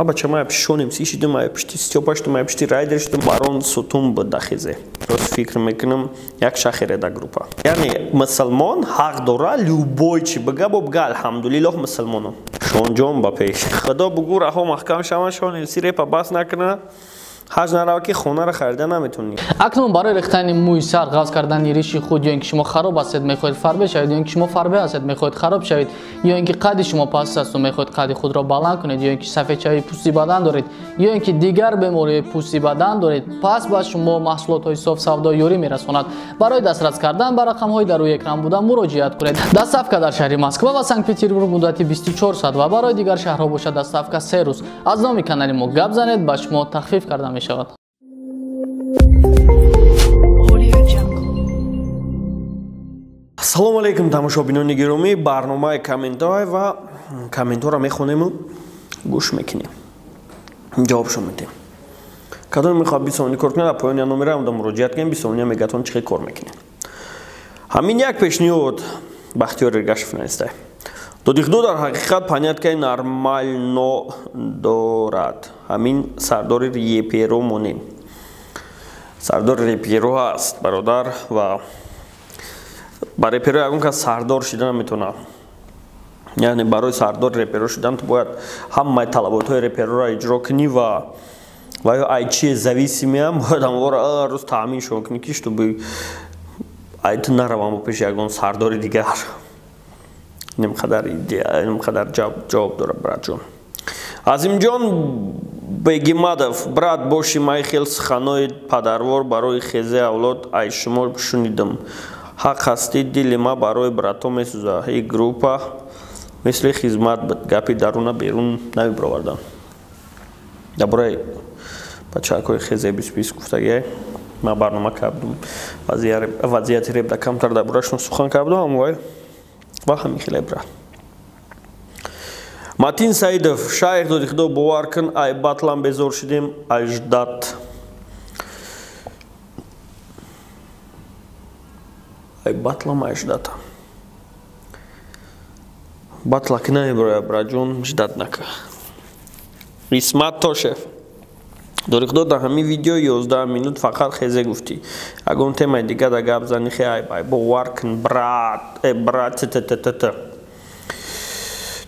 ма бача мая пишонем си шидим мая пишти стёпа шидим мая пишти райдер шидим барон сутун бидахизе рост фикр мекунам як шахере да группа. Яъне мусулмон ҳақ дора любой чи бага бо бга алҳамдулиллоҳ мусулмоном шонҷон ба пеш. Худо бугу раҳо маҳкам шава шон си репа бас накуна ҳаҷ нарава ки хонаро харида наметонӣ акнун барои рехтани мӯи сар ғафз кардани риши худ ё ин ки шумо хароб ҳастед мехоҳед фарбе шавед ё ин ки шумо фарбе ҳастед мехоҳед хароб шавед ё ин ки қадди шумо паст асту мехоҳед қадди худро баланд кунед ё ин ки сафедчави пӯсти бадан доред ё ин ки дигар бемориҳои пӯсти бадан доред пас ба шумо маҳсулотҳои софсавдо ёрӣ мерасонад. Барои дастрас кардан ба рақамҳои дар рӯи экран буда муроҷиат кунед. Дастафка дар шаҳри москва ва санкт петербург муддати 24 соат ва барои дигар шаҳрҳо бошад дастафка се рӯз. Аз номи канали мо гап занед ба шумо тахфиф карда мешавад. Салому алейкум тамошобинони гиромӣ барномаи комментҳо ва комментҳоро мехонему? Гӯш мекунем. Ҷавобшон медем кадоме мехоҳад бисони кор кунад поёни номера уда муроҷиат кунем бисония мегатон чӣ кор мекунем. Ҳамин як пешниҳод бахтиёр эргашев наистае додихдо дар ҳақиқат паняткаи нормально дорад. Ҳамин сардори реперо монем. Сардори реперо ҳаст бародар ва ба реперо ягон кас сардор шида наметавона яъне барои сардор реперо шудан ту бояд ҳамаи талаботҳои репероро иҷро кунӣ ва ва ё айчи зависимиам бояд ҳамвора рӯз таъмин шумо кунӣ ки чтобы ай ту наравам пеши ягон сардори дигар немқадар ҷавоб дорад братҷон азимҷон бегимадов брат боши май хел суханои падарвор барои хези авлод ай шумо шунидам ҳақ ҳастӣ дили ма барои братҳо месӯзад и группа мисли хизмат гапи даруна берун намебаровардан дар бораи бачаакҳои хезе бисбис гуфтагия ман барнома кардум вазъияти ребда камтар дар бораашон сухан кардам вай ва ҳамин хеле брат матин саидов шайх доди худо бовар кун ай батлам безор шидем аждад ай батлама ждата батлакнае броя браҷон ждат нака. Исмат тошев дорихудо дар ҳамин видео 11 минут фақат хезе гуфтӣ. Ягон темаи дига да гап зани хеай бай бовар кун брат э брат ттт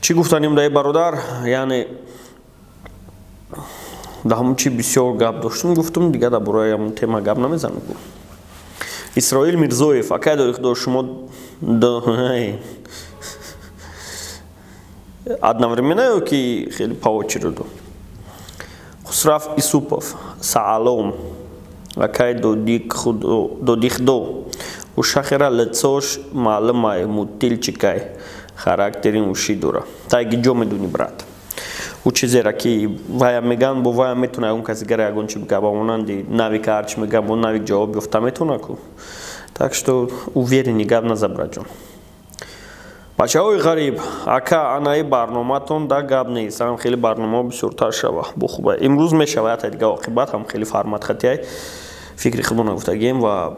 чӣ гуфтаним даи бародар? Яъне дар ҳамон чи бисёр гап доштум гуфтум дига дар бораи ҳамон тема гап намезанам исроил мирзоев акай дорихудо шумо одновременно ки хеле паочируду хусраф исупов саалом акай додихдо ушахера лицош маълумай мутилчикай характери уши дора тайги ҷо медуни брат? Ӯ чизера ки вая меган бо вая метуна ягон каси гара ягон чи габа монанди навик ҳарчи меган бо навик ҷавоб ёфта метуна ку. Так что уверени гап назабраҷон бачаҳои ғариб ака анаи барноматон да гап нест. Ам хеле барномао бисёртар шава бо хуба имрӯз мешава ята дига оқибат ҳам хеле форматхатиай фикри худмона гуфтагем ва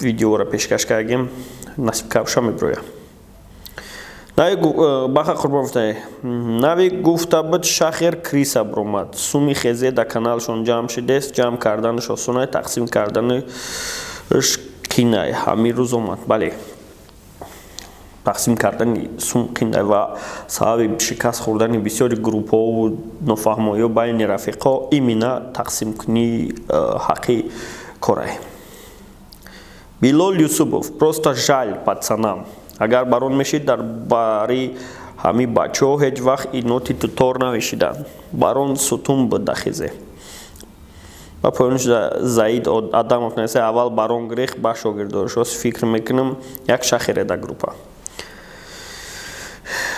видеоро пешкаш кардагем насибкавша меброя. Нави э, баха қурбон гуфта нави гуфта бид шахер криса бромад. Суми хезе да каналшон ҷамъ шидест ҷамъ карданаш осонай тақсим карданаш кинай. Ҳамин рӯз омад. Бале тақсим кардани сум кинай ва сабаби шикаст хӯрдани бисёри группҳову нофаҳмоиҳо байни рафиқо имина тақсимкунии э, ҳаққи корай билол юсупов просто жаль пацанам. Агар барон мешид дар бари ҳами бачаҳо ҳеҷ вақт иноти тутор навешиданд барон сутун бидахезе ба поёниш заид адамов насе аввал барон грех ба шогирдоршос фикр мекунам як шахере да группа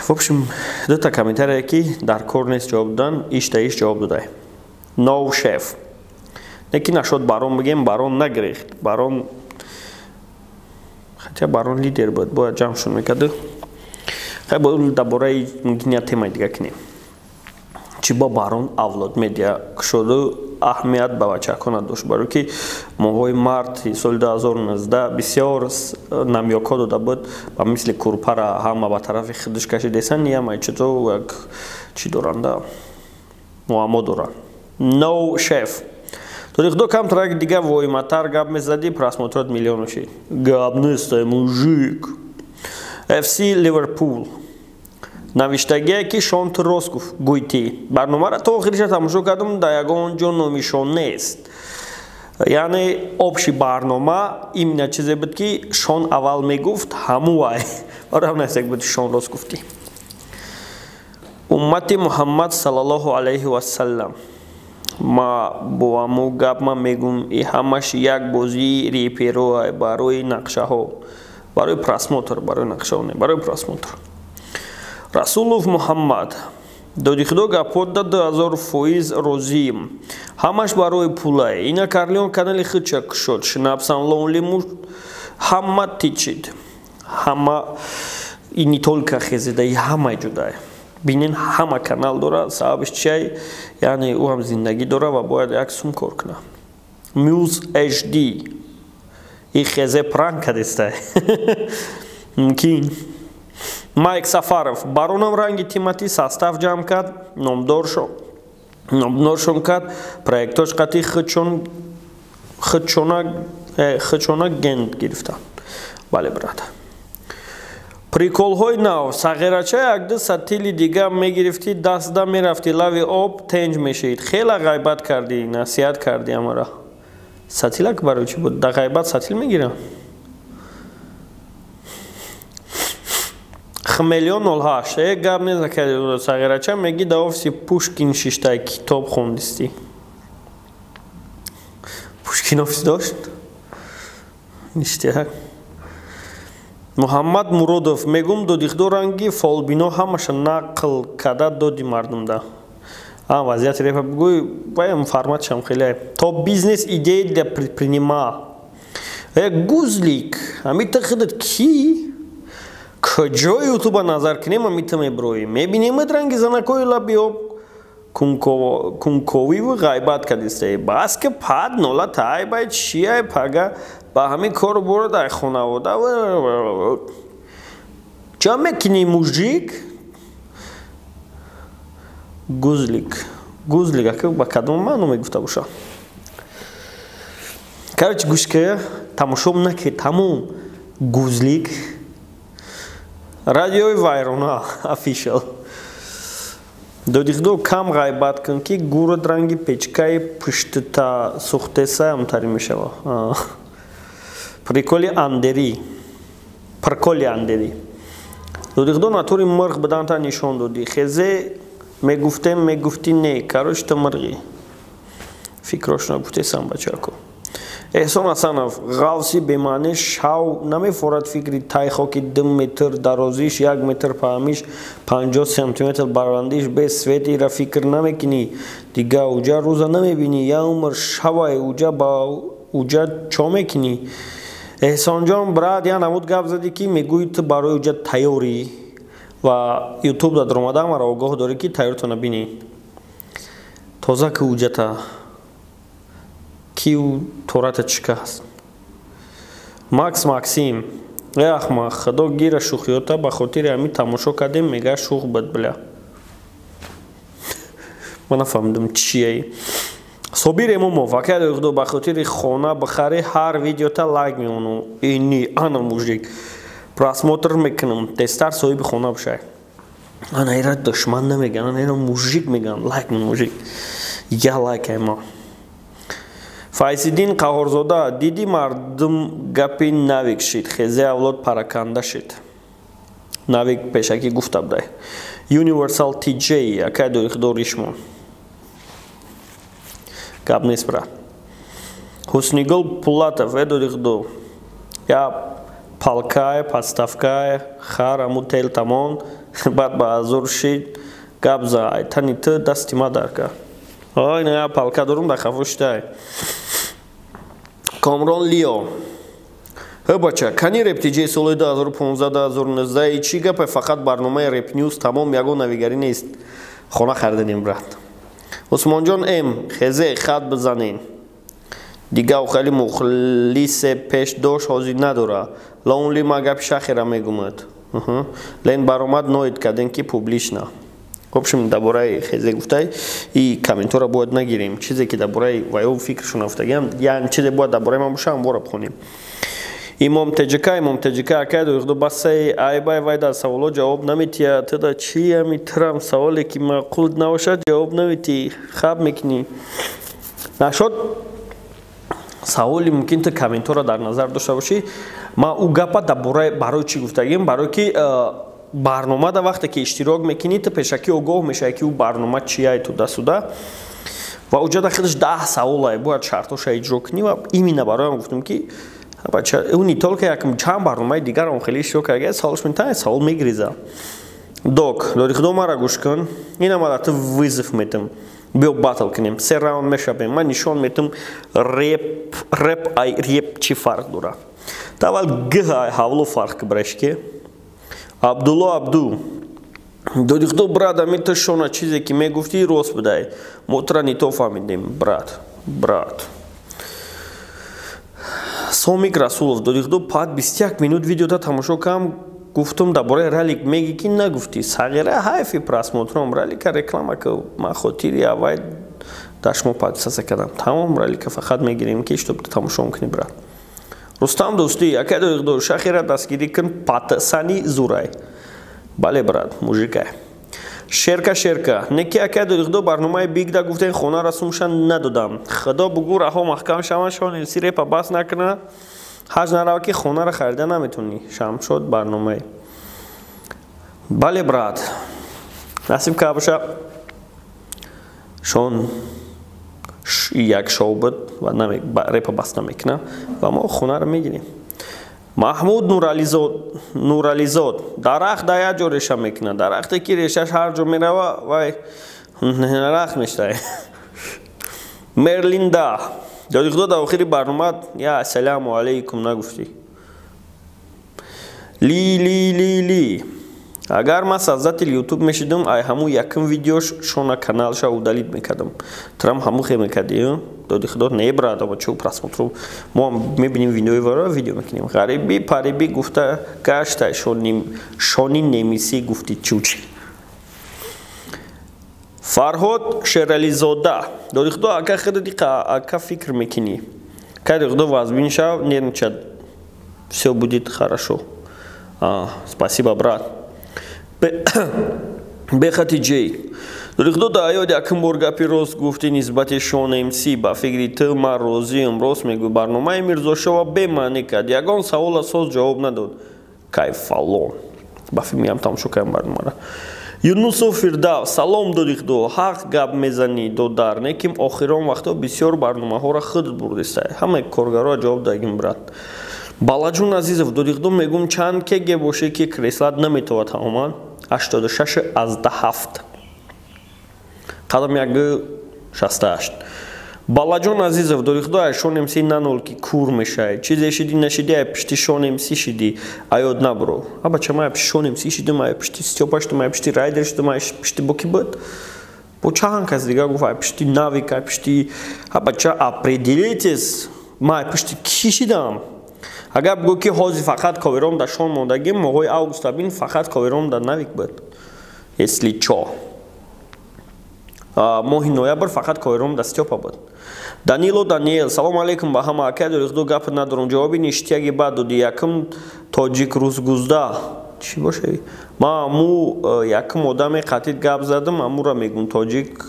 в общем дута комментарие ки дар кор нест ҷавоб додан иш да иш ҷавоб додай нов шеф неки нашод барон бигем барон нагрехт барон хотя барон лидер буд бояд ҷамъшон мекарду. Хай бо дар бораи мумкиният темаи дига кунем чӣ ба барон авлод медиа кушоду аҳамият ба бачаҳко надошт баро ки моҳои марти соли 2019 бисёр намёкҳо дода буд ба мисли курпара ҳама ба тарафи худаш кашидесан ниамай чито як чӣ доранда? Муаммо доранд no chef. То рихдо камтарак дига воиматар гап мезади просмотрот миллион шид гап нестай мужик. Fc ливерпул навиштагие ки шон тросков гӯйтӣ барномаро то охириша тамошо кардам дар ягон ҷо номи шон нест яъне обши барнома именно чизе буд ки шон аввал мегуфт ҳамувай равнасек буд шон рост гуфтӣ уммати муҳаммад салаллоҳу алайҳи васалам ма бо аму гапма мегум и ҳамаш як бозии реперо барои нақшаҳо барои просмотр барои нақшаҳо не барои просмотр расулов муҳаммад доди худо гапода ду ҳазор фоиз розиим ҳамаш барои пулай ина карлион канали хича кушод шинапсан лонлиму ҳама тичид. Ҳама ини толка хезида и ҳама ҷудай бинин ҳама канал дора сабабиш чиай яъне ӯ ҳам зиндагӣ дора ва бояд як сум кор куна мюз hd и хезе пранк кадистай мумкин майк сафаров. Баронам ранги тимати состав ҷамъ кард номдоршон кард. Проектош қатъи хчона генд гирифтанд бале брат приколҳои нав. Сағирача якду сатили дига мегирифтӣ дастда мерафтӣ. Лави об тенҷ мешид хела ғайбат кардӣ насиҳат кардӣ амара сатилак барои чи буд? Да ғайбат сатил мегирам хмелион 08 э гап незакарди сағирача меги да офиси пушкин шишта китоб хондистӣ. Пушкин офис дошт? Ништияк муҳаммад муродов мегум додихдо ранги фолбино ҳамаша нақл када доди мардумда вазъияти репа бигӯй ваям форматшам хеле. То бизнес идеи для предпринима э гузлик амита хидат ки куҷо ютуба назар кунем амита меброӣ мебинемад ранги занакои лабиоб кунковиву ғайбат кадистаи бас ки пад нола тайбай чияй пага ба ҳамин кору боро дар хонавода ҷа мекини мужик гузлик. Гузлик ака ба кадом маъно мегуфта боша карочи гӯшка тамошо наки тамом гузлик радиои вайрона офишал додихдо кам ғайбат кун ки гурад ранги печкаи пуштита сухтеса амтари мешава. Приколи андери. Приколи андери. Додихдо натури мирғ биданта нишон додӣ. Хезе мегуфтем мегуфтӣ не. Карош ту мирғӣ фикрошна гуфтесам бачако эҳсон асанов ғавси бемаъни шав намефорад фикри тай хоки ду метр дарозиш як метр паҳмиш панҷо сантиметр барвандиш бе свети ра фикр намекунӣ дига уҷа рӯза намебинӣ як умр шавай уҷа ба уҷа чо мекунӣ эҳсонҷон брат я намуд гап задӣ ки мегӯӣ ту барои уҷа тайёрӣ ва ютуб да даромада мара огоҳ дорӣ ки тайёртона бинӣ тоза ки уҷата ки тората шикаст макс максим э ахмақ худо гира шухиёта ба хотири ҳами тамошо кардем мега шух буд бля ма нафаҳмидам чияи собир эмомов акаи худо ба хотири хона бихари ҳар видеота лайк меону ини ана мужик просмотр мекунам тестар соҳиби хона бошай. Ана ира душман намеган ана ира мужик меган лайк мужик я лайк айма файзиддин қаҳорзода диди мардум гапи навик шид хезе авлод параканда шид. Навик пешакӣ гуфта будай universal tj акаи дорихдори шумо гап нест брат ҳуснигул пулатов э додихдо я палкае подставкае хар аму тел тамон баъд ба азур шид. Гап за айтани ту дасти мадар ка ина я палка дорум дар хафо шидай комрон лио. Ҳо бача кани рептиҷи соли 2015-2019 чӣ гапе? Фақат барномаи репнюс тамом ягон навигарӣ нест. Хона харданем брат. Усмонҷон м хезе хат бизанен дигав хеле мухлисе пеш дошт ҳозир надора. Лаонли ма гапи шахера мегумад. Лен баромад ноид карден ки публишна общем дар бораи хезе гуфтай и комментора бояд нагирем. Чизе ки дар бораи ваё фикршон афтагиам яъне чизе бояд дар бораи ман боша ҳамвора бихонем имом теҷика имом теҷика акай дуихду басаи айбай вай дар саволҳо ҷавоб наметиҳад туда чи амитрам саволе ки маъқул набошад ҷавоб наметиҳӣ хаб мекунӣ нашод саволи мумкин ту комментора дар назар дошта бошӣ ман ӯ гапа барои чӣ гуфтагим барое ки барнома да вақте ки иштирок мекунӣ ту пешакӣ огоҳ мешавӣ ки ӯ барнома чияй тудасуда ва уҷа да худаш даҳ саволае бояд шартоша иҷро кунӣ ва именно барои ман гуфтам ки уни толка якм чанд барномаи дигарам хеле иштирок карда саволш метана савол мегиреза док дори худо мара гӯш кун. Инам албатта вызов метам биё батл кунем. Се раунд мешавем ман нишон метам реп реп ай реп чӣ фарқ дора тавал г ҳавло фарқ кибрашке абдулло абду. Доди худо брат амита шона чизе ки мегуфтӣ рост бидай мотра нито фаҳмидем брат брат. Сомик расулов доди худо пад 21 минут видеода тамошо кам. Гуфтум дар бораи ралик меги ки нагуфтӣ сағира ҳайфи просмотром ралика реклама ки ман хотири авай дар шумо подписаса кардам тамом ралика фақат мегирем. Ки чтоб тамошо мекунӣ брат рустам дӯстӣ яке доиқдор шахира дастгирӣ кун патсани зурай. Бале брат мужикай. Шерка шерка. Неки яке доиқдор барномаи бигда гуфтен хонаро сумша надодам. Худо бугу раҳо маҳкам шава шонивиси репа бас накуна ҳаҷ нарава ки хонаро харида наметунӣ шамшод барномаи. Бале брат насиб кар боша. Шон як шобид ва репа бас намекуна ва мо хонаро мегирем. Маҳмуд нурализод дарахт да як ҷо реша мекуна дарахте ки решаш ҳар ҷо мерава вай дарахт мештай. Мерлинда ҷоди худо дар охири барномаат я ассалому алайкум нагуфтӣ ли ли ли ли агар ман саздатил ютуб мешидам ай ҳаму якум видеош шона каналша удалид мекардам. Турам ҳаму хе мекарди доди худо не брат аба чӯ просмотру? Мо мебинем видеои вара видео мекунем. Ғариби париби гуфта гашта шони немисӣ гуфти чӯчи фарҳод шерализода. Доди худо ака хиди ака фикр мекунӣ. Кади худо вазбин шав нервничад все будет хорошо спасибо брат бехати ҷей. Доди худо да ҳаёт якум бор гапи рост гуфти нисбати шон мс ба фикри ту ман розиам рост мегӯ. Барномаи мирзошова бемаънӣ кард. Ягон савол асос ҷавоб надод. Кайфалон ба филмиам тамошо кардам барномара юнусов фирдав салом додихдо ҳақ гап мезанӣ. Додар неким охирон вақтҳо бисёр барномаҳоро худ бурдиста ҳамаи коргароа ҷавоб дагим брат. Балаҷун азизов додихдо мегум чанд кеге боше ки креслат наметавад тамоман 86 азда 7 қадам як 68 балаҷон азизов дори худоя шонемси нанол ки кур мешай чизе шиди нашиди ай пишти шонемси шиди аёд набро. Абача май пишти шонемси шидим ай пишти стёпа шидим ай пишти райдер шидим ай пишти боки буд бо чанд кас дига гуфт ай пишти навик ай пишти абача определитес май пишти ки шидам агар бигӯ ки ҳозир фақат ковером дар шон мондагим моҳои август бин фақат ковером дар навик буд. Если чо. Моҳи ноябр фақат ковером дар стёпа буд. Данило даниел салому алейкум ба ҳама ака дорихдо гап надорам. Ҷавоби ништияги баъд доди якум тоҷик рӯзгузда. Чӣ бошаи ма аму якум одаме қатид гап задам амура мегум тоҷик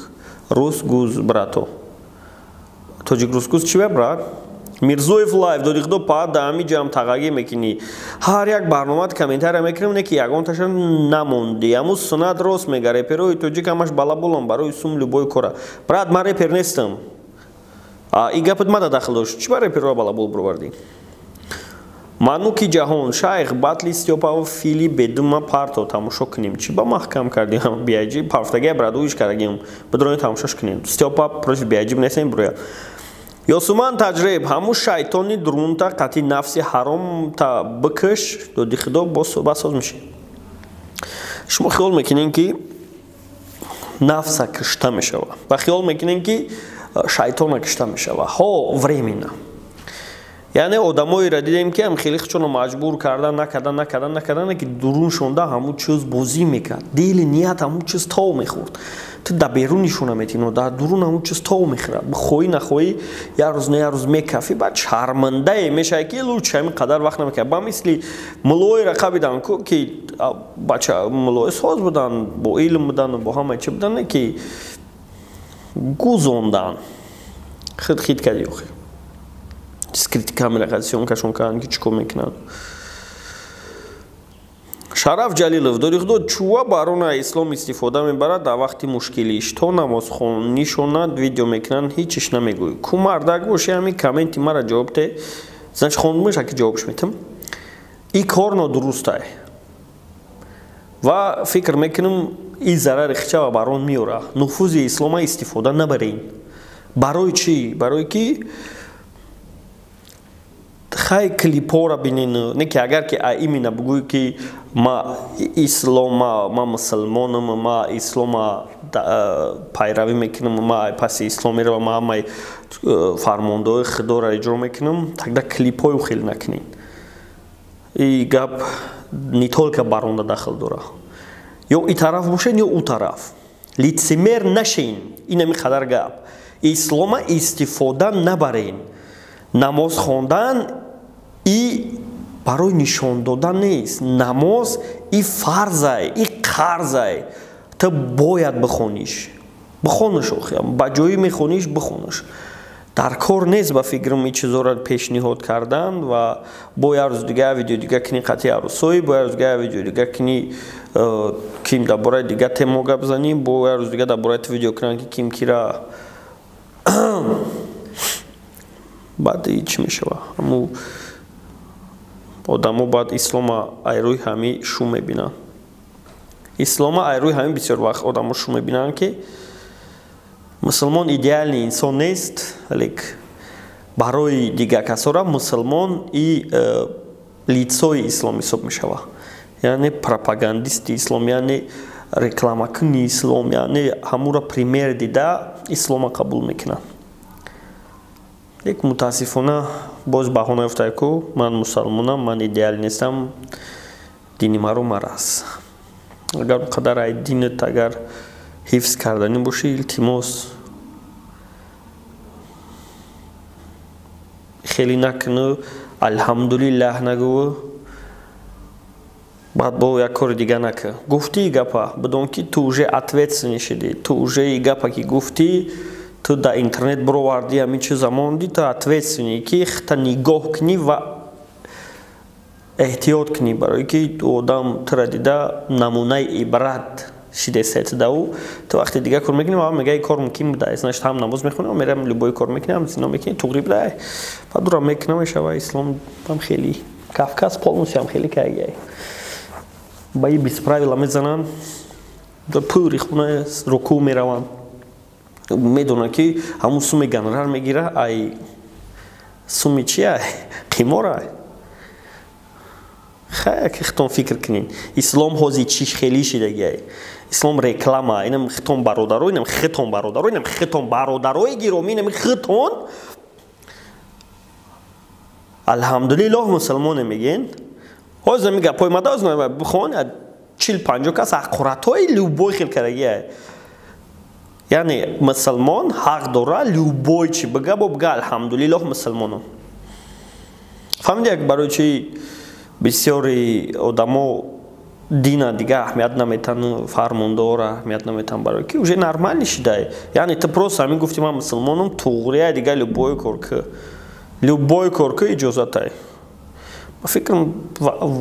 рӯзгуз брато тоҷик рӯзгуз чӣ брат мирзоев лайв доди худо паат да ҳами ҷам тағагӣ мекунӣ. Ҳар як барномаат комментария мекунем не ки ягонташа намонди. Аму сунат рост мега реперои тоҷик ҳамаш балаболам барои сум любой кора. Брат ман репер нестам. И гапат мада дахл дошт. Чӣ ба репероа балабол бировардӣ мануки ҷаҳон шайх батли стёпао фили бедума парто тамошо кунем. Чӣ ба маҳкам кардем биаҷиб ҳафтагия брадуиш кардагим бидрони тамошош кунем. Стёпа против биаҷиб нестем броя ёсуман таҷриб. Ҳамун шайтони дурунта қати нафси ҳаромта бикаш доди худо басоз меши шумо хиёл мекунем ки нафса кишта мешава. Ва хиёл мекунем ки шайтона кишта мешава. Ҳо времена яъне одамоеро дидем ки ам хеле хчоно маҷбур кардан накардан накардан накардан ки дурун шонда ҳамун чиз бозӣ мекард. Дили ният ҳамун чиз тов мехӯрд. Ту да берунишона метино да дурун ҳамун чиз тов мехӯрад. Хоҳӣ нахоҳӣ як рӯз на як рӯз мекафӣ баъд шармандае мешавад ки лучи ҳамин қадар вақт намекард. Ба мисли мулои рақа бидан ки бача мулои соз будан бо илм будан бо ҳама чи будан ки гузондан. Хид хид скрити камера съёмкашон карданд ки чӣ кор мекунанд шараф ҷалилов дорихудо чӯва баронаи ислом истифода мебарад дар вақти мушкилиш. То намозхонишонад видео мекунанд ҳечиш намегӯй. Ку мардак боши ҳамин комменти мара ҷавоб де значит хондумеша ки ҷавобш метам и кор нодурустае ва фикр мекунам и зарари хичава барон меёра нуфузи ислома истифода набарем барои чӣ? Барое ки хай клипҳоро бинен не ки агар ки имина бигӯй ки ма ислома ма мусулмонам ма ислома пайравӣ мекунам ма паси ислом меравам ма ҳамаи фармондои худоро иҷро мекунам тогда клипҳою хел накунен и гап не только баронда дахл дора. Ё и тараф бошен ё у тараф. Лицемер нашен инами қадар гап. Ислома истифода набарен намоз хондан и барои нишон додан нест. Намоз и фарзай и қарзай. Ту бояд бихониш. Бихониш ба ҷои мехониш бихониш. Дар кор нест ба фикрам и чизоро пешниҳод кардан ва бо як рӯз дига видео дига кини қатъи арӯсоӣ бо як рӯз дига видео дига кини э, ким дар бораи дига темо гап занем бо як рӯз дига дар бораи видео кунанд ки ким кира баъд чӣ мешава? Ҳаму одамо бояд ислома айрӯи ҳами шу мебинанд ислома айрӯи ҳами бисёр вақт одамо шу мебинанд ки мусулмон идеални инсон нест лек барои дигар касора мусулмон и э, лицои ислом ҳисоб мешавад яъне пропагандисти ислом яъне рекламакуни ислом яъне ҳамуро пример дида ислома қабул мекунанд лек мутаассифона боз баҳона ёфтае ку ман мусалмонам ман идеал нестам дини маро марас агар қадар ай динат агар ҳифз карданӣ бошӣ илтимос хеле накуну алҳамдулиллаҳ нагӯ баъд бо як кори дига нака. Гуфтии гапа бидон ки ту уже ответственный шуди ту уже и гапа ки гуфтӣ ту дар интернет бировардӣ ҳамин чиза монди ту ответственӣ ки та нигоҳ кунӣ ва эҳтиёт кунӣ барое ки одам тура дида намунаи ибрат шидесетдау ту вақти дига кор мекунӣ ва мега кор муким буда. Значит ҳам намоз мехонӣ мерам любой кор мекунӣ ҳам зино мекунӣ туғри буда. Ба дура мекунам мешава ислом ҳам хели кавказ полностью ҳам хели кайгай ба и бисправила мезананд пури хона руку мераванд медона ки ҳамун суми гонорар мегира ай суми чи ай қимор ай хаяки хитон фикр кунин ислом ҳози чи хелӣ шидаги ай ислом реклама инам хитон бародаро инам хитон бародаро инам хитон бародарои гироми инам хитон алҳамдулиллоҳ мусулмоне мегин ҳозир ми гапои мадоз бихон чил панҷо кас аққуратҳои любой хел кардаги ай яъне мусулмон ҳақ дора любой чи бга бо бга алҳамдулиллоҳ мусулмонам фаҳмиди як барои чи бисёри одамо дина дига аҳамият наметан фармондора аҳамият наметан барои ки уже нормални шидай яъне ту просто ҳамин гуфти ман мусулмонам туғрия дига любой корки любой корки иҷозатай. Ба фикрам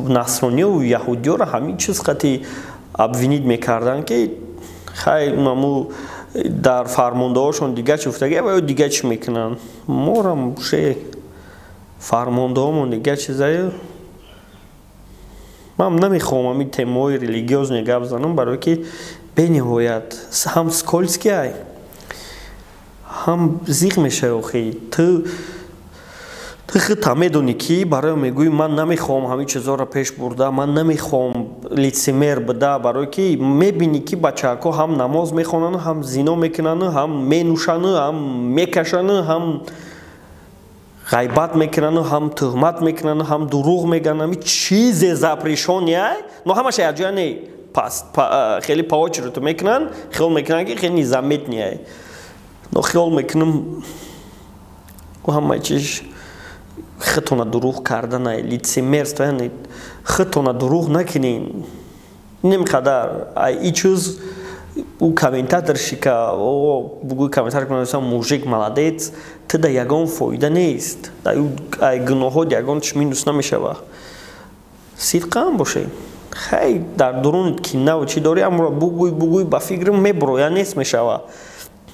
насрониёву яҳудиёро ҳамин чиз қати обвинид мекарданд ки хай маму дар фармондаҳошон дига чи гуфтаги ё дига чӣ мекунанд? Морам ше фармондаҳомон дига чизаю ман намехоҳам ҳамин темаҳои религиозне гап занам барое ки бениҳоят ҳам скользкиай ҳам зиқ мешавӣ охи ту ту худта медонӣ ки барои мегӯӣ ман намехоҳам ҳамин чизоро пеш бурда ман намехоҳам лицемер буда барое ки мебинӣ ки бачаҳако ҳам намоз мехонанд ҳам зино мекунанд ҳам менӯшанд ҳам мекашанд ҳам ғайбат мекунану ҳам туҳмат мекунану ҳам дурӯғ меганами чизе запришония но ҳамаш яҷояне хеле паочируту мекунан хиёл мекунан ки хеле низаметния но хиёл мекунам ҳама чиз хитона дурӯғ кардана лицемерство яъне хитона дурӯғ накунин немқадар и чиз ӯ комментаторши ка бугӯи комментатор кунад мужик молодец ты да ягон фоида нест ай гуноҳот ягонш минус намешава сидқаам бошед хай дар дуруни кинаву чӣ дорӣ? Амро бугӯй бугӯй ба фикрим меброя нест мешава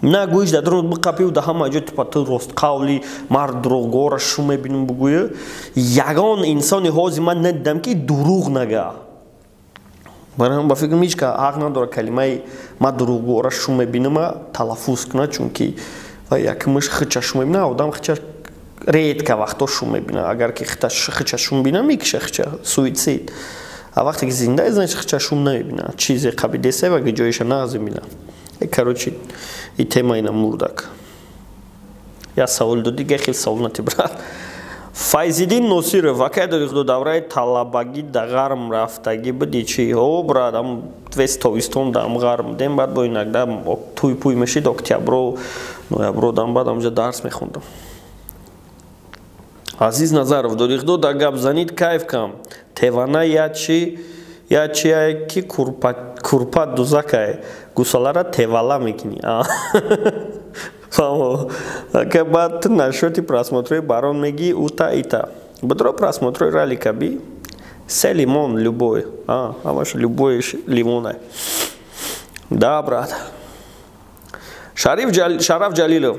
на гӯиш дар дуруни биқапиу да ҳама ҷо типа ту ростқавли мард дурӯғгора шу мебинам бугӯя ягон инсони ҳози ман надидам ки дурӯғ нага. Ба фикрам ҳеч ҳақ надора калимаи ма дурӯғгора шу мебинама талаффуз куна чунки якмаш хича шу мебина одам хича редка вақто шу мебина. Агар ки хича шу мебина мекиша хича суитсид а вақте ки зинда значит хича шум намебина. Чизе қабидесе ва ҷоиша нағзимина короче и тема ина мурдак. Я савол додӣ га хел савол натибра файзиддин носиров вакай дори худо давраи талабагӣ да ғарм рафтагӣ биди чи? О брат ам вес тобистон дам ғарм дем баъд бо инакда туй пуй мешид октябро ноябро дам баъд амҷа дарс мехондам азиз назаров дори худо да гап занид кайф кам. Тевана ya курпа курпа kurpa kurpa duzakay gusalara tevala mekini само ке бат нашоти прасмотрој барон меги ута ита бодро прасмотрој рали би. Се лимон любој а амаш любој лимона да брат. Шариф Джал... Шараф Джалилов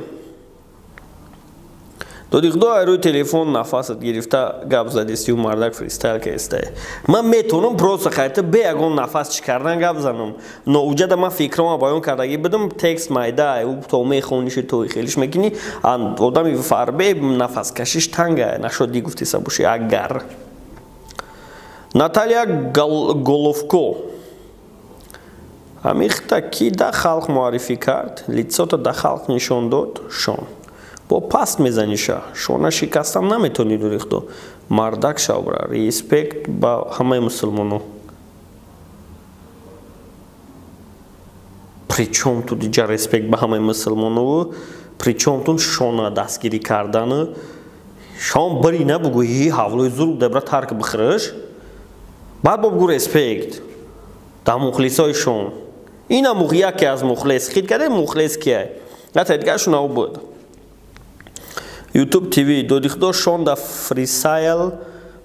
доди худо рӯи телефон нафасат гирифта гап задистию мардак фристайл кестай ман метавонам просто хайта бе ягон нафас чӣ кардан гап занам. Но уҷада ман фикрама баён кардагӣ бидам текст майда то мехониши то хелиш мекини одами фарбе нафаскашиш танга нашоди гуфтиса боши агар. Наталия головко. Амихта ки да халқ муаррифӣ кард лицото да халқ нишон дод шон бо паст мезаниша. Шона шикастам наметони дурихто мардак шавбра респект ба ҳамаи мусулмоно причом ту диҷа респект ба ҳамаи мусулмонову причом тун шона дастгирӣ кардану шон бари набугӯи ҳавлои зург дебра тарк бихираш баъд бо бугӯ респект. Да мухлисои шон. Ина яке аз мухлис хид каде мухлис кия ата дигашуна буд youtube tv додихудо шонда фрисайл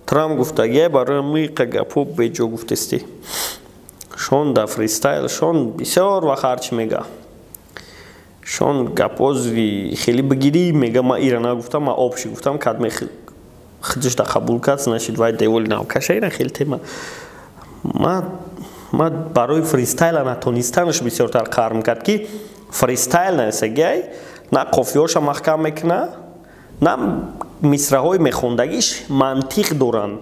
трам гуфтагия барои миқа гапҳо беҷо гуфтестӣ шонда фристайл шон бисёр вақт ҳарчи мега шон гапози хеле бигирӣ мега ма ира нагуфтам ма обши гуфтам кадме хидишда қабул кард значит вай деволи навкаша ира хеле тема. Ма барои фристайла натонистанаш бисёртар қар мекард ки фристайл насагиай на қофиёша маҳкам мекуна на мисраҳои мехондагиш мантиқ доранд.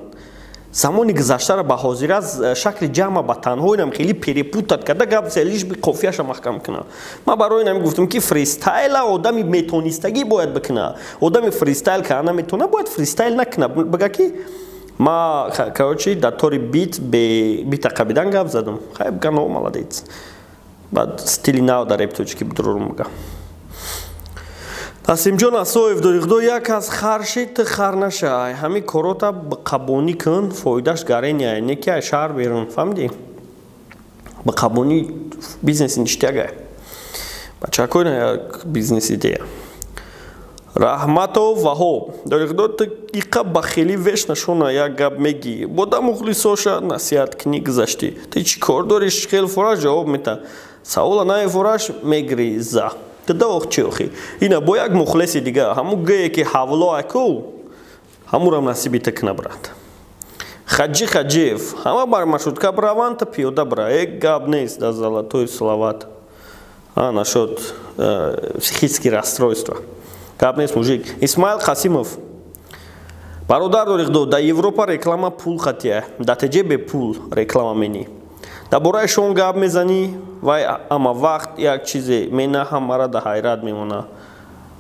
Замони гузаштара ба ҳозира э, шакли ҷамъа ба танҳоинам хеле перепутат карда гап лиш би қофияша маҳкам кунам. Ман барои нами гуфтам ки фристайла одами метонистагӣ бояд бикуна одами фристайл ка наметона бояд фристайл накуна бага ки ма короче дар тори бит битақабидан гап задам хай бигано молодец баъд стили нав дар репточки бидурорум бага асимҷон асоев дорихдо як аз харши ты хар нашай ҳами корота биқабонӣ кун фоидаш гарения неки ай шаҳр берун фаҳмидӣ биқабонӣ бизнеси ништягай бачакоина як бизнес идея раҳматов ваҳоб дорихдо ты иқа ба хелӣ веш нашона як гап мегӣ бода мухлисоша насиҳат кунӣ гузашти ты чӣ кор дориш хел фураш ҷавоб мета савола наи фураш мегриза дадоох чи охи? Ина бо як мухлиси дига ҳаму гӯе ки ҳавло аку ҳамурам насибита кина брат хаҷи хаҷиев ҳама бар маршрутка бираванд та пиёда бира як гап нест дар золотои салават а нашод психически расстройство гап нест мужик исмаил қасимов бародар дорихдо дар европа реклама пул хатия дар теҷебе пул реклама менӣ дар бораи шон гап мезанӣ вай ама вақт як чизе менаҳам мара да ҳайрат мемона.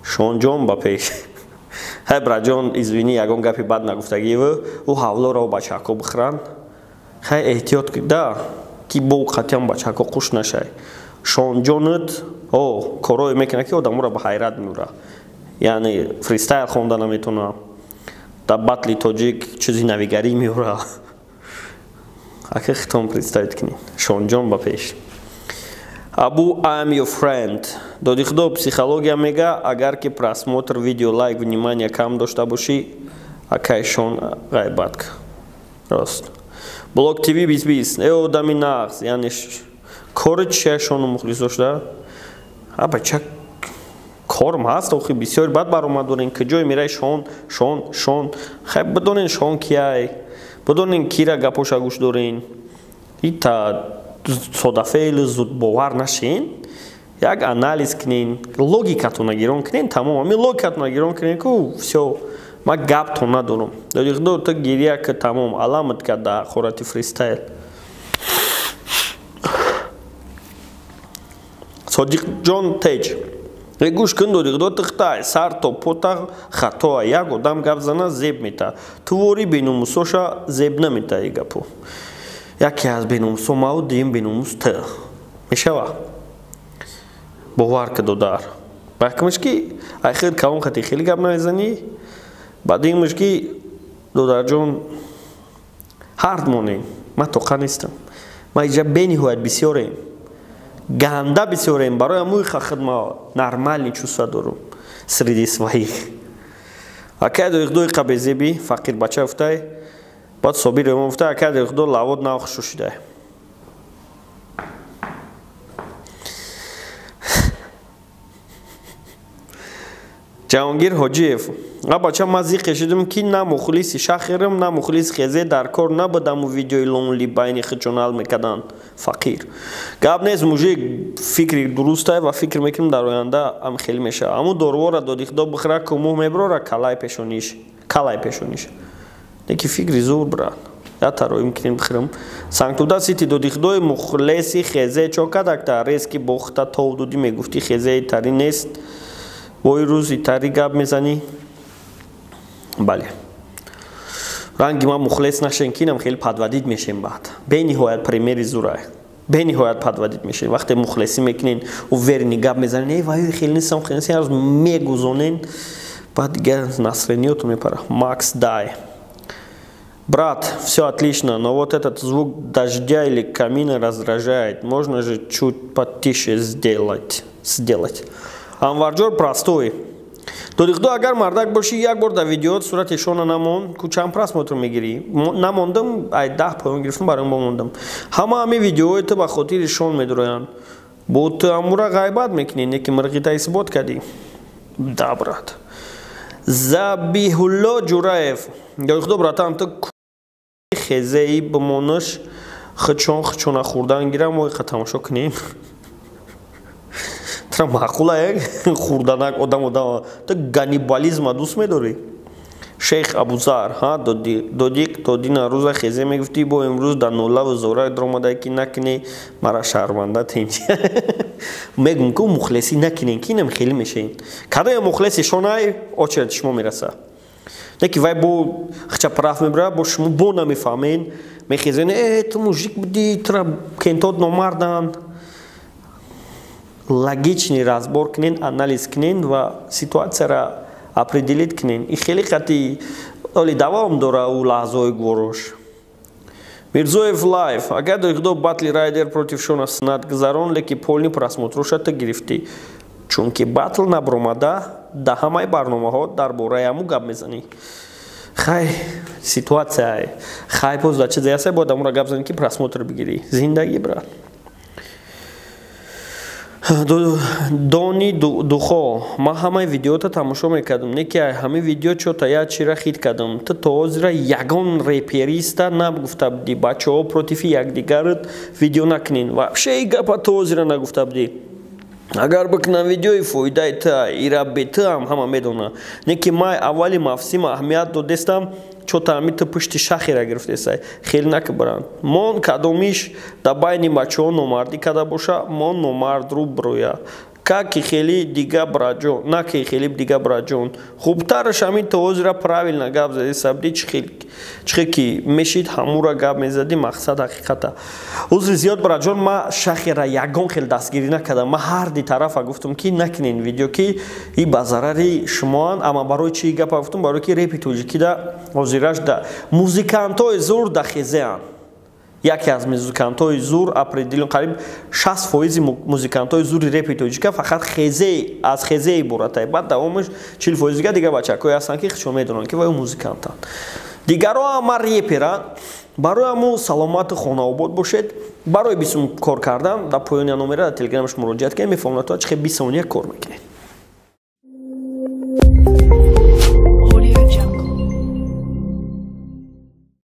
Шонҷон ба пеш. Ҳай браҷон извини ягон гапи бад нагуфтагив ӯ ҳавлоро бачаҳко бихӯранд хай эҳтиёт да ки бо қатиям бачаҳко қуш нашай. Шонҷонат о корое мекунад ки одаморо ба ҳайрат меора яъне фристайл хонда наметавонам дар батли тоҷик чизи навигарӣ меора ака хитом представит кунед шонҷон ба пеш. Абу am your friend. Доди худо психология мега агар ки просмотр видео лайк внимание кам дошта бошӣ акайшон ғайбат рост. Блок тв бис бис э одами нағз яъне кори чия шону мухлис дошта? А бача корм ҳаст охи? Бисёри бад баромад дорем. Киҷое мерай шон шон шон. Хай бидонен шон кияй бидонен кира гапоша гӯш дорен ита содафеъли зудбовар нашен як анализ кунен логикатона гирон кунен тамом ами логикатона гирон кунен ку все ма гаптон надорам додихдо то гирия ка тамом аламат кард дар хорати фристайл. Содиқҷон теҷ гӯш кун додихдо тихтай сар то пота хатоа як одам гап зана зеб мета. Тувори бенумусоша зеб намета и гапо яке аз бенумусо мау дим бенумус т. Мешава. Бовар кадодар баҳкамаш ки айхел калом хати хеле гап намезанӣ баъдимаш ки додарҷон ҳард монем. Ман тоқа нестам. Ман иҷа бениҳоят бисёрем ганда бисёрем барои амӯи хахидма нормални чувства дорум среди своих. Акай доихдои қабезеби фақир бача гуфтай баъд собир мо гуфтай акай доихдо лавод навхушушидай ҷаҳонгир ҳоҷиев а бача ман зиқе шудам ки на мухлиси шахрам на мухлиси хезе дар кор набудаму видеои лонли байни хичонал мекарданд фақир гап нест мужик фикри дурустай ва фикр мекунам дар оянда ам хеле мешава аму дорувора доди худо бихӯра кумӯ меброра калай пешониш калай пешониш неки фикри зур брат. Я тарои мекунем бихӯрам сангтуда сити доди худои мухлиси хезе чо кадакта резки бохта то ҳудудӣ мегуфти хезеи тари нест вои рӯзи тари гап мезанӣ бале ранги ман мухлес нашен кинам хеле падвадид мешем баъд бениҳоят примери зурай бениҳоят падвадид мешем вақте мухлесӣ мекунен уверини гап мезанен э ваё хеле нестам хеле нестам мегузонен баъд дигар насрениёту мепара макс дай брат все отлично но вот этот звук дождя или камина раздражает можно же чуть потише сделать сделать анварҷор простой додихдо агар мардак бошӣ як бор дар видеоот сурати шона намон ку чанд просмотр мегирӣ намондам ай даҳ поён гирифтам барои бомондам ҳама ҳами видеоҳои ту ба хотири шон медуроянд бо ту амура ғайбат мекунӣ неки мирғита исбот кардӣ да брат забиҳулло ҷураев додихдо братан ту хезеи бимонаш хичон хичона хӯрдан гирам оиқа тамошо кунем маъқула як? Хурданак одам одам. То ганибализма дӯст медорӣ? Шейх абузар додик додина рӯза хезе мегуфтӣ бо имрӯз дар нолаву зора даромада ки накине мара шарманда тинч мегум ку мухлисӣ накинен кинам хеле мешаин кадая мухлиси шонай очереди шумо мераса. Неки вай бо хчапараф мебра бо шумо бо намефаҳмен мехезен э ту мужик будӣ тра кентот номардан логичный разбор кунен анализ кунен ва ситуатсияро определит кунен. И хеле хати оли давом дора у лаҳзаҳои гуворош. Мирзоев лайф агар доихдо батли райдер против шона снат гузарон леки полни просмотрошата гирифтӣ. Чунки батл набаромада да ҳамаи барномаҳо дар бораи аму гап мезанӣ. Хай ситуатсия хай боз да чизе ҳаста бояд амуро гап занӣ ки просмотр бигирӣ. Зиндагӣ брат дони духо. Ман ҳамаи видеота тамошо мекардам не ки ҳамаи видео чота я чира хит кардам. Ту то ҳозира ягон репериста нагуфта будӣ бачаҳо против якдигарат видео накунен вообще гапа то ҳозира нагуфта будӣ агар бикунам видеои фоидаи та ира бетаам ҳама медона. Не ки май аввали мавсим аҳамият додестам чотами ту пушти шахира гирифтесай хел наки баранд мон кадомиш дар байни бачаҳо номардӣ карда боша мон номардрӯ бироя как хели дига браҷон на ки хели дига браҷон. Хубтараш ҳамин тоозира правилно гап зади сабди чихе ки мешид ҳамура гап мезади мақсад ҳақиқата. Узри зиёд браҷон ма шахера ягон хел дастгирӣ накардам. Ма ҳарди тарафа гуфтум ки накунен видео ки и ба зарари шумоанд аммо барои чи гапа гуфтум барои ки репи тоҷикида ҳозираш да музикантҳои зур да хезеанд яке аз музикантҳои зур определен қариб 6 фоизи музикантҳои зури репи тоҷика фақат хезе аз хезеи иборат баъд давомаш 40 фоизига дигар бачакҳое ҳастанд ки шумо медонанд ки вай музикантанд. Дигаро ама реперанд барои аму саломати хонаобод бошед. Барои бисум кор кардан дар поёни номера дар телеграмаш муроҷиат кунед мефаҳмонад то чихе 20 сония кор мекунед